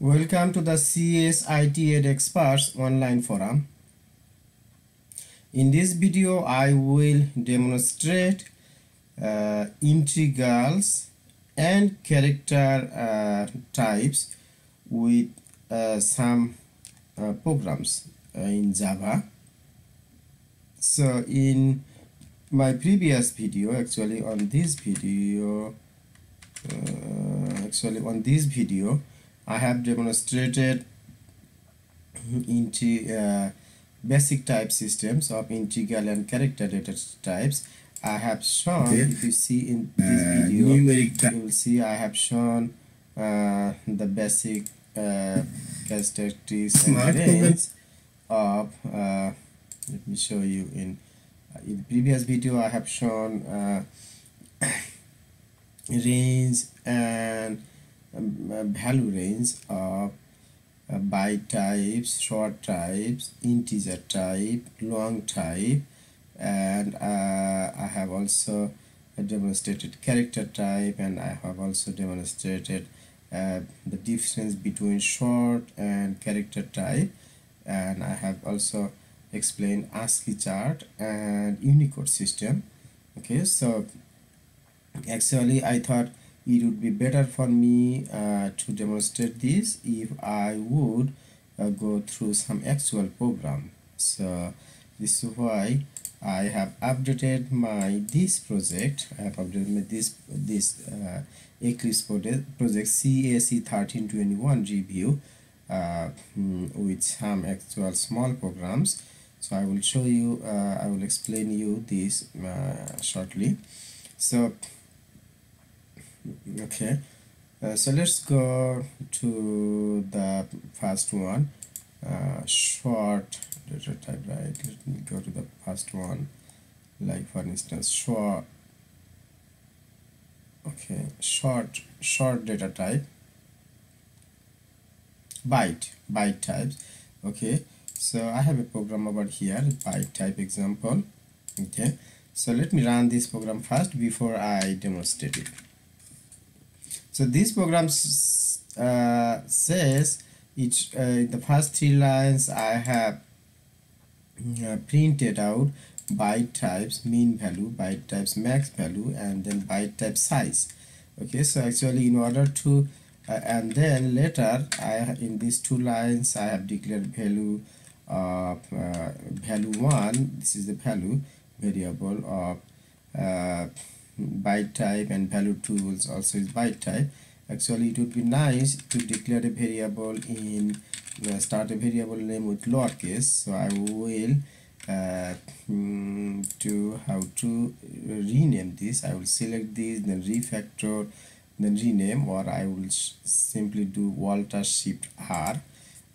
Welcome to the CSIT Experts online forum. In this video, I will demonstrate uh, integrals and character uh, types with uh, some uh, programs uh, in Java. So in my previous video, actually on this video, uh, actually on this video, I have demonstrated into uh, basic type systems of integral and character data types. I have shown, okay. if you see in this uh, video, you will see I have shown uh, the basic uh, characteristics and range of, uh, let me show you in, uh, in previous video I have shown range and uh, value range of uh, byte types, short types, integer type, long type, and uh, I have also demonstrated character type and I have also demonstrated uh, the difference between short and character type and I have also explained ASCII chart and Unicode system. Okay so actually I thought it would be better for me uh, to demonstrate this if I would uh, go through some actual program. So this is why I have updated my this project. I have updated my this this uh, Eclipse project, CAC 1321 review uh, mm, with some actual small programs. So I will show you uh, I will explain you this uh, shortly. So okay. Uh, so let's go to the first one. Uh, short data type right. Let me go to the first one. Like for instance short okay short short data type. Byte byte types. Okay. So I have a program over here byte type example. Okay. So let me run this program first before I demonstrate it so this program uh, says each uh, in the first three lines I have uh, printed out byte types mean value byte types max value and then byte type size. Okay so actually in order to uh, and then later I in these two lines I have declared value of uh, value 1 this is the value variable of uh, byte type and value tools also is byte type. Actually it would be nice to declare a variable in uh, start a variable name with lowercase. So I will uh, mm, to how to rename this I will select this then refactor then rename or I will simply do Alt Shift R.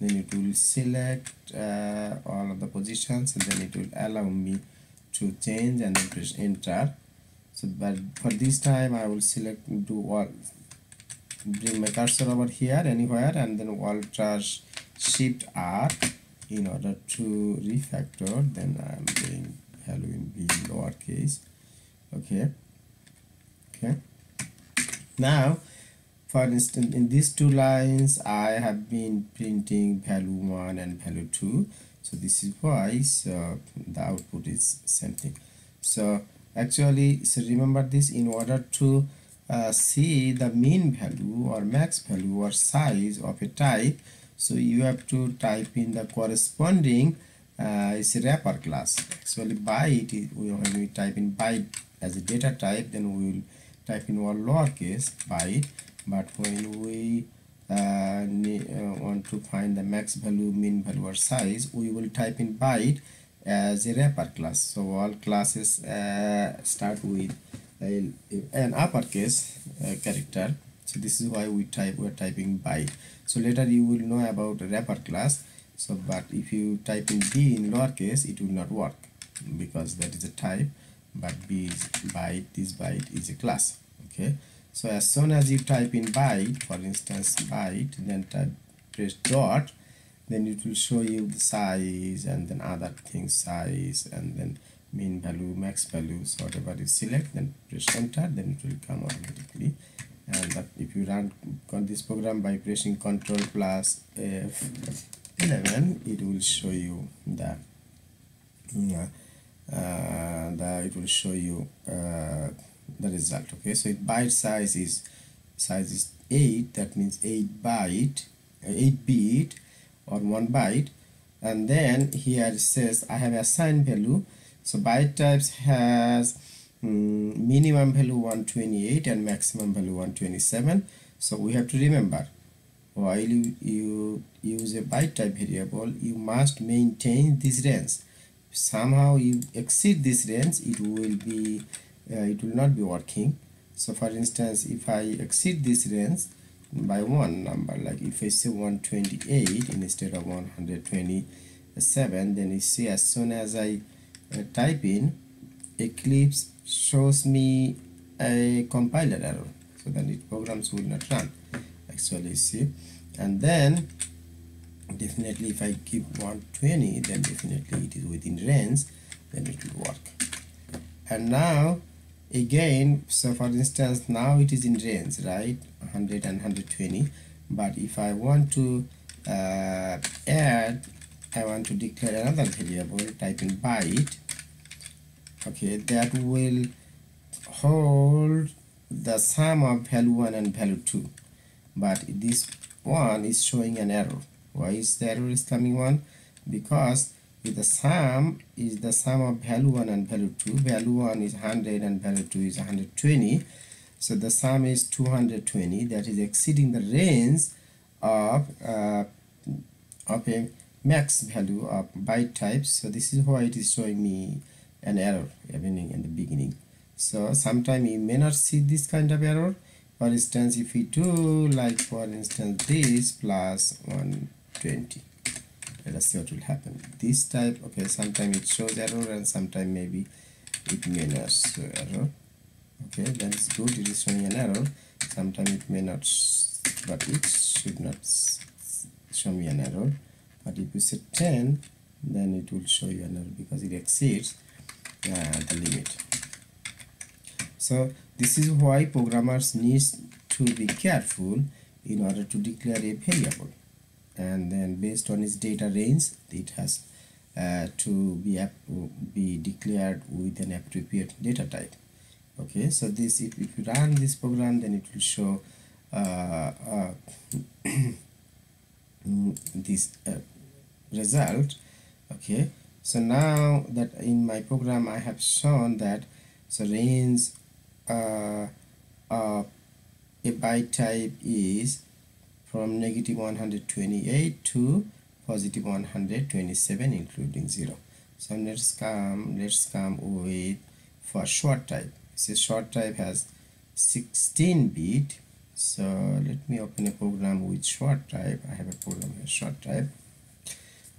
Then it will select uh, all of the positions and then it will allow me to change and then press enter so but for this time I will select do all bring my cursor over here anywhere and then Alt shift R in order to refactor then I'm doing value in B lowercase. Okay. Okay. Now for instance in these two lines I have been printing value 1 and value 2 so this is why so the output is same thing. So actually so remember this in order to uh, see the mean value or max value or size of a type so you have to type in the corresponding uh, it's a wrapper class. Actually byte when we type in byte as a data type then we will type in one lowercase byte. But when we uh, uh, want to find the max value mean value or size we will type in byte as a wrapper class. So all classes uh, start with a, an uppercase uh, character. So this is why we type we're typing byte so later you will know about wrapper class. So but if you type in b in lowercase it will not work because that is a type. But b is byte this byte is a class okay? So as soon as you type in byte for instance byte then type press dot then it will show you the size and then other things size and then mean value max values whatever you select then press enter then it will come automatically. And if you run this program by pressing Ctrl plus F11 it will show you the uh, uh, the it will show you uh, the result okay? So it byte size is size is 8 that means 8 byte uh, 8 bit or 1 byte and then here it says I have assigned value. So byte types has um, minimum value 128 and maximum value 127 so we have to remember while you, you use a byte type variable you must maintain this range. Somehow you exceed this range it will be uh, it will not be working. So for instance if I exceed this range by one number. Like if I say 128 instead of 127 then you see as soon as I uh, type in Eclipse shows me a compiler error. So then it programs will not run actually see. And then definitely if I keep 120 then definitely it is within range then it will work. And now again so for instance now it is in range right? 100 and 120 but if I want to uh, add I want to declare another variable type in byte okay that will hold the sum of value 1 and value 2 but this one is showing an error. Why is the error is coming on? Because the sum is the sum of value 1 and value 2 value 1 is 100 and value 2 is 120 so the sum is 220 that is exceeding the range of uh, of a max value of byte types so this is why it is showing me an error happening in the beginning. So sometimes you may not see this kind of error. For instance if we do like for instance this plus 120 let us see what will happen. This type okay sometimes it shows error and sometimes maybe it may not show error. Okay that's good it is showing an error. Sometimes it may not but it should not show me an error. But if you set 10 then it will show you an error because it exceeds uh, the limit. So this is why programmers need to be careful in order to declare a variable and then based on its data range it has uh, to be be declared with an appropriate data type. Okay so this if, if you run this program then it will show uh, uh, this uh, result. Okay so now that in my program I have shown that so range uh, a byte type is from negative 128 to positive 127 including 0 so let's come let's come with for short type. So short type has 16 bit. So let me open a program with short type. I have a program here short type.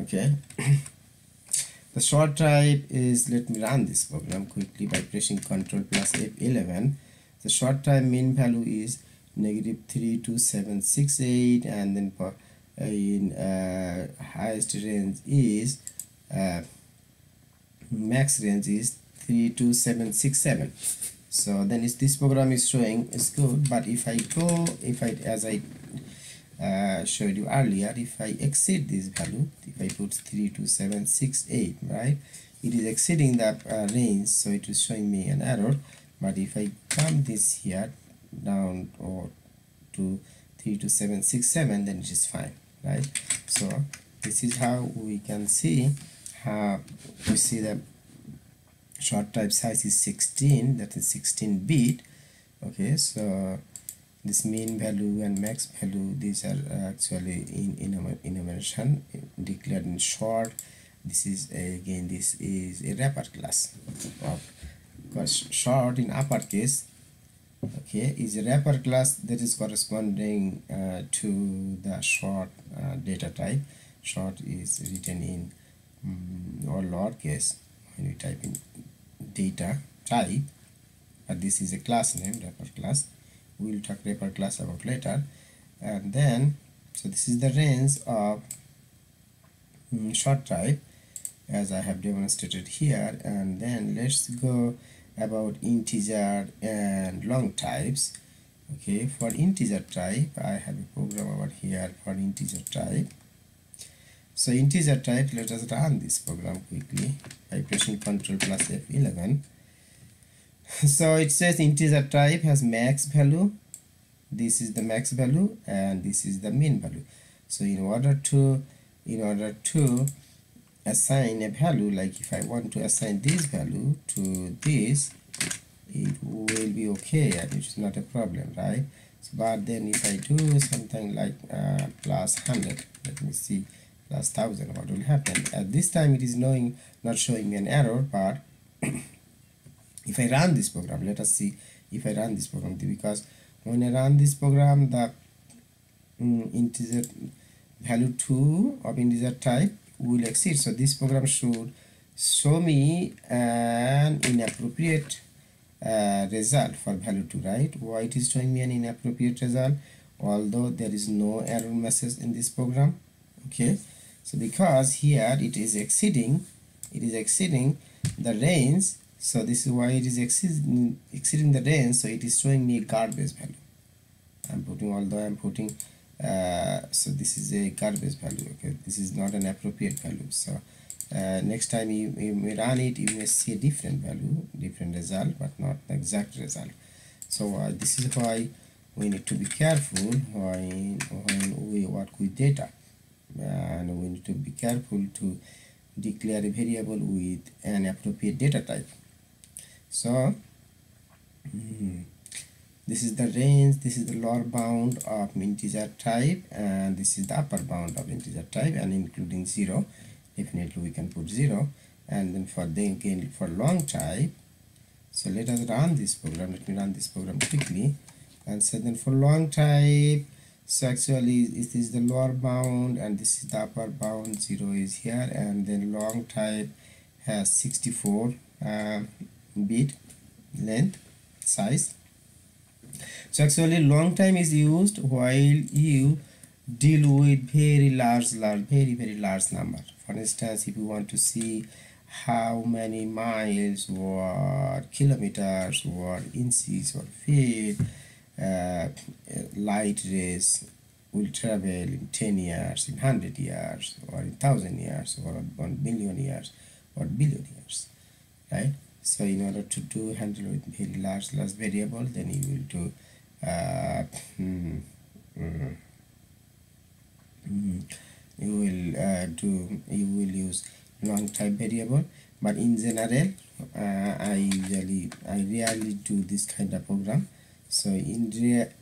Okay. The short type is let me run this program quickly by pressing ctrl plus F11 the short type mean value is negative 32768 and then uh, in uh, highest range is uh, max range is 32767 so then this program is showing is good but if I go if I as I uh, showed you earlier if I exceed this value if I put 32768 right it is exceeding that uh, range so it is showing me an error. But if I come this here down or to 32767 then it is fine right? So this is how we can see how we see the short type size is 16 that is 16 bit okay? So this mean value and max value these are actually in in enumeration declared in short. This is again this is a wrapper class of because short in uppercase okay is a wrapper class that is corresponding uh, to the short uh, data type. Short is written in um, or lowercase when we type in data type. But this is a class name wrapper class. We'll talk wrapper class about later. And then so this is the range of um, short type as I have demonstrated here. And then let's go about integer and long types. Okay for integer type I have a program over here for integer type. So integer type let us run this program quickly. By pressing ctrl plus F11 so it says integer type has max value. This is the max value and this is the min value. So in order to in order to assign a value like if I want to assign this value to this it will be okay and it's not a problem right? So, but then if I do something like uh, plus 100 let me see plus 1000 what will happen? At this time it is knowing not showing me an error but if I run this program let us see if I run this program because when I run this program the um, integer value 2 of integer type will exceed. So this program should show me an inappropriate uh, result for value 2 right? Why it is showing me an inappropriate result although there is no error message in this program okay? So because here it is exceeding it is exceeding the range so this is why it is exceeding exceeding the range so it is showing me a garbage value. I'm putting although I'm putting uh, so this is a garbage value okay? This is not an appropriate value. So uh, next time you, you may run it you may see a different value different result but not the exact result. So uh, this is why we need to be careful when, when we work with data. And we need to be careful to declare a variable with an appropriate data type. So mm, this is the range this is the lower bound of integer type and this is the upper bound of integer type and including 0 definitely we can put 0 and then for then again for long type so let us run this program. Let me run this program quickly. And so then for long type so actually this is the lower bound and this is the upper bound. 0 is here and then long type has 64 uh, bit length size so actually long time is used while you deal with very large large very very large number. For instance if you want to see how many miles or kilometers or inches or feet uh, light rays will travel in 10 years in 100 years or in 1000 years or 1 million years or billion years right so in order to do handle with very large large variable then you will do uh, mm, mm, mm, you will uh, do you will use long type variable but in general uh, I usually I rarely do this kind of program. So in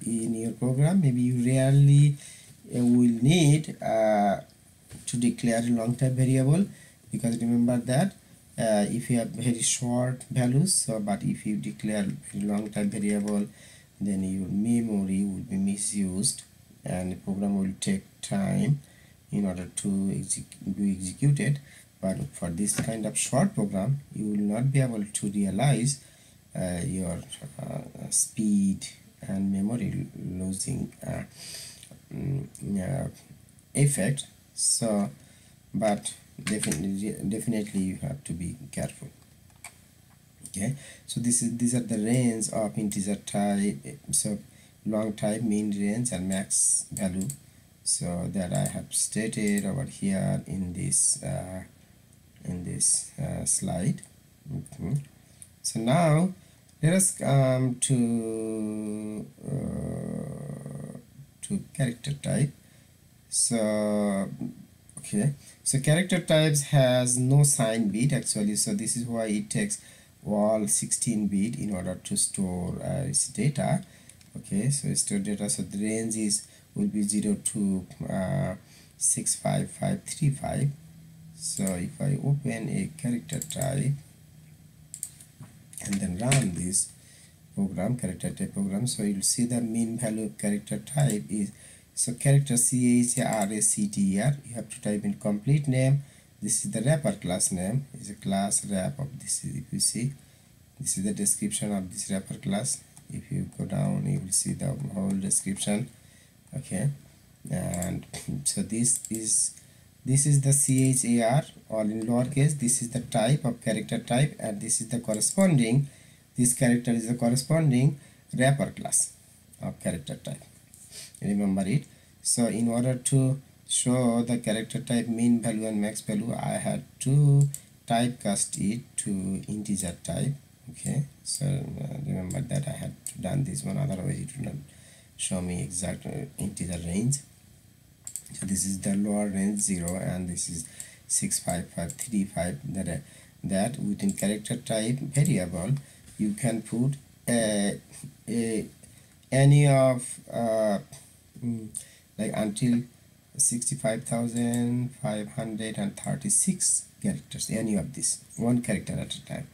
in your program maybe you rarely uh, will need uh, to declare long type variable because remember that uh, if you have very short values so but if you declare long type variable then your memory will be misused and the program will take time in order to exec be executed. But for this kind of short program you will not be able to realize uh, your uh, speed and memory losing uh, mm, effect. So but definitely definitely you have to be careful. Okay? So this is these are the range of integer type so long type min range and max value. So that I have stated over here in this uh, in this uh, slide. So now let us come to uh, to character type. So okay. So character types has no sign bit actually. So this is why it takes all 16 bit in order to store uh, its data. Okay. So store data. So the range is will be 0 to uh, 65535 so if I open a character type and then run this program character type program so you'll see the mean value of character type is so character C H R A C T E R you have to type in complete name. This is the wrapper class name. Is a class wrap of this if you see this is the description of this wrapper class. If you go down you will see the whole description. Okay. And so this is this is the char all in lowercase. This is the type of character type and this is the corresponding this character is the corresponding wrapper class of character type remember it. So in order to show the character type mean value and max value I had to typecast it to integer type. Okay? So uh, remember that I had done this one otherwise it would not show me exact uh, integer range. So this is the lower range 0 and this is 65535 that uh, that within character type variable you can put a, a any of uh, mm, like until 65,536 characters any of this one character at a time.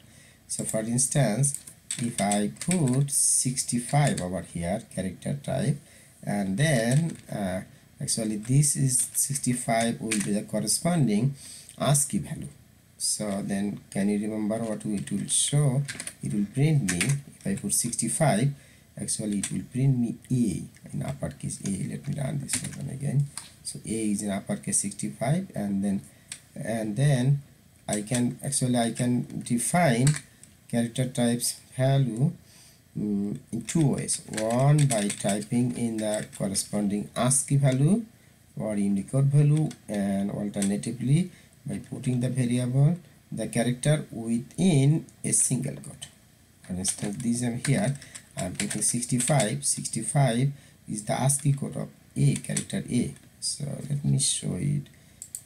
So for instance if I put 65 over here character type and then uh, actually this is 65 will be the corresponding ASCII value. So then can you remember what it will show? It will print me if I put 65 actually it will print me A in uppercase A. Let me run this one again. So A is in uppercase 65 and then and then I can actually I can define character types value um, in two ways. One by typing in the corresponding ASCII value or Unicode value and alternatively by putting the variable the character within a single quote for instance this am here I'm putting 65 65 is the ASCII code of A character A. So let me show it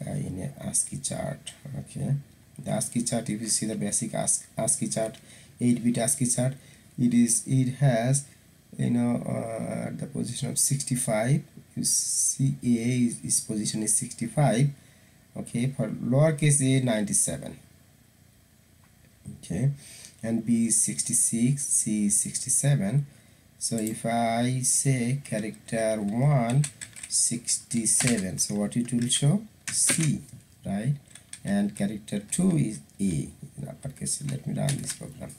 uh, in a ASCII chart okay? The ASCII chart if you see the basic ASCII chart 8-bit ASCII chart it is it has you know uh, the position of 65 you see A is, its position is 65 okay? For lowercase a 97 okay and b is 66 c is 67 so if I say character 1 67 so what it will show? C right? And character 2 is A in uppercase let me run this program.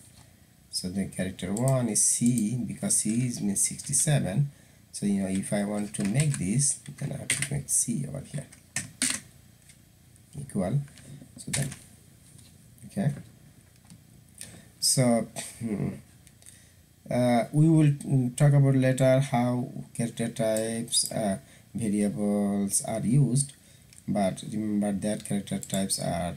So the character 1 is C because C is means 67 so you know if I want to make this then I have to make C over here. Equal. So then okay so hmm, uh, we will talk about later how character types uh, variables are used but remember that character types are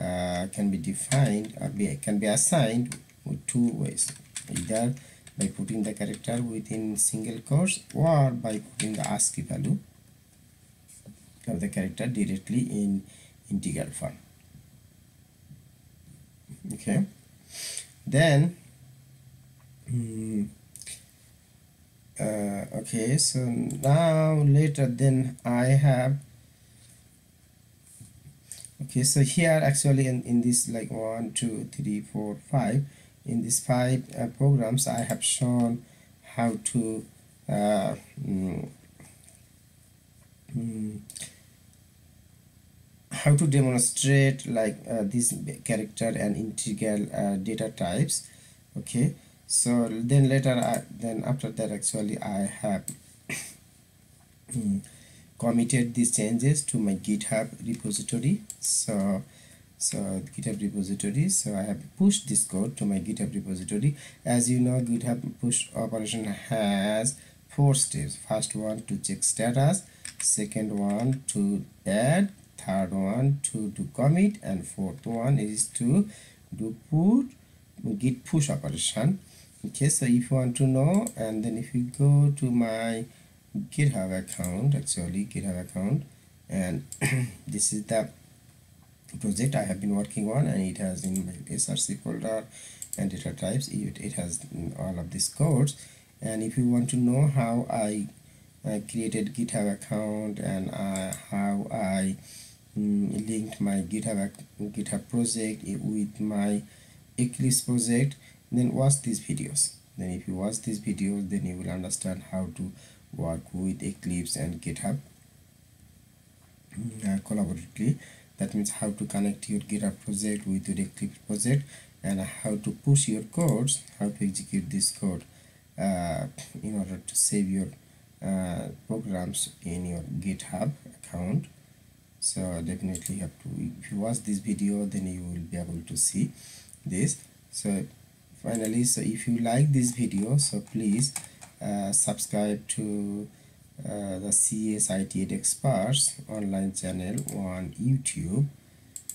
uh, can be defined or be, can be assigned with two ways either by putting the character within single quotes or by putting the ASCII value of the character directly in integer form. Okay then mm, uh, okay so now later then I have okay so here actually in, in this like one two three four five in these five uh, programs I have shown how to uh, mm, mm, how to demonstrate like uh, this character and integral uh, data types okay? So then later I, then after that actually I have committed these changes to my github repository. So so github repository. So I have pushed this code to my github repository. As you know github push operation has four steps. First one to check status. Second one to add third one to do commit and fourth one is to do put git push operation. Okay so if you want to know and then if you go to my github account actually github account and this is the project I have been working on and it has in my src folder and data types it, it has all of these codes. And if you want to know how I, I created github account and uh, how I mm, linked my github github project with my eclipse project then watch these videos. Then if you watch these videos then you will understand how to work with eclipse and github. Mm, uh, collaboratively that means how to connect your github project with your eclipse project and how to push your codes how to execute this code uh, in order to save your uh, programs in your github account so definitely have to if you watch this video then you will be able to see this. So finally so if you like this video so please uh, subscribe to uh, the CSIT experts online channel on YouTube.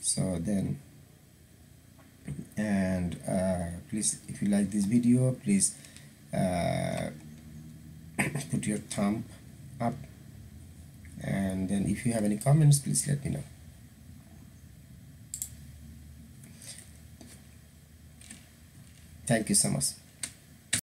So then and uh, please if you like this video please uh, put your thumb up and then if you have any comments please let me know. Thank you so much